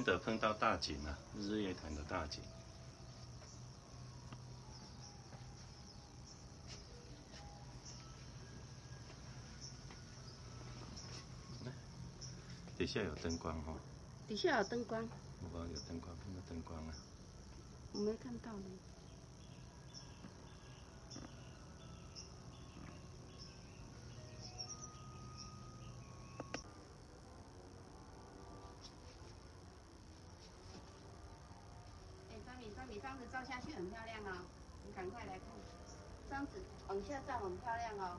难得碰到大景啊，日月潭的大景。底下有灯光哈。底下有灯光。我有灯光，看到灯光啊。我没看到呢。你，这样子照下去很漂亮哦，你赶快来看，这样子往下照很漂亮哦。